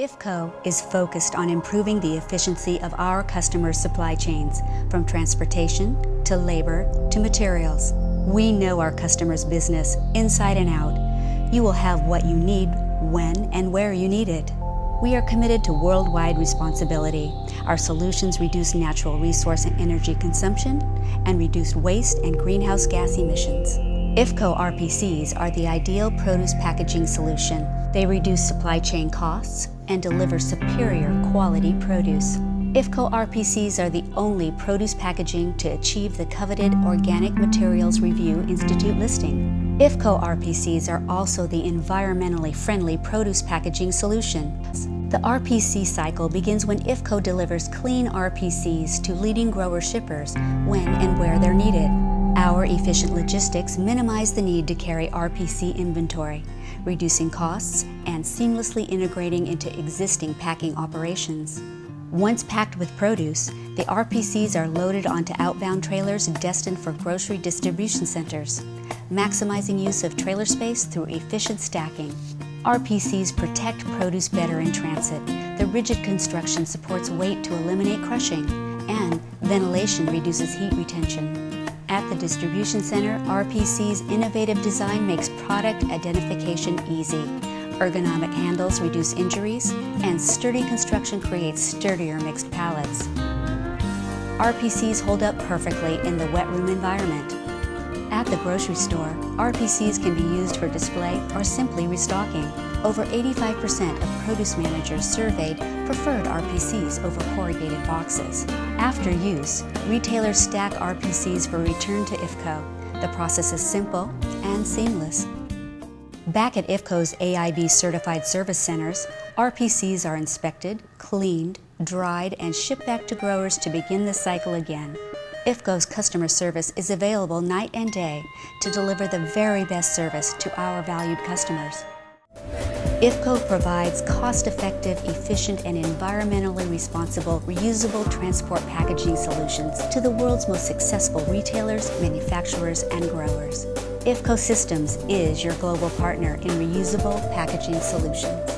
IFCO is focused on improving the efficiency of our customers' supply chains, from transportation to labor to materials. We know our customers' business inside and out. You will have what you need when and where you need it. We are committed to worldwide responsibility. Our solutions reduce natural resource and energy consumption and reduce waste and greenhouse gas emissions. IFCO RPCs are the ideal produce packaging solution. They reduce supply chain costs, and deliver superior quality produce. IFCO RPCs are the only produce packaging to achieve the coveted Organic Materials Review Institute listing. IFCO RPCs are also the environmentally friendly produce packaging solution. The RPC cycle begins when IFCO delivers clean RPCs to leading grower shippers when and where they're needed. Our efficient logistics minimize the need to carry RPC inventory, reducing costs and seamlessly integrating into existing packing operations. Once packed with produce, the RPCs are loaded onto outbound trailers destined for grocery distribution centers, maximizing use of trailer space through efficient stacking. RPCs protect produce better in transit. The rigid construction supports weight to eliminate crushing, and ventilation reduces heat retention. At the distribution center, RPC's innovative design makes product identification easy. Ergonomic handles reduce injuries, and sturdy construction creates sturdier mixed pallets. RPCs hold up perfectly in the wet room environment. At the grocery store, RPCs can be used for display or simply restocking. Over 85% of produce managers surveyed preferred RPCs over corrugated boxes. After use, retailers stack RPCs for return to IFCO. The process is simple and seamless. Back at IFCO's AIB certified service centers, RPCs are inspected, cleaned, dried, and shipped back to growers to begin the cycle again. IFCO's customer service is available night and day to deliver the very best service to our valued customers. IFCO provides cost-effective, efficient, and environmentally responsible reusable transport packaging solutions to the world's most successful retailers, manufacturers, and growers. IFCO Systems is your global partner in reusable packaging solutions.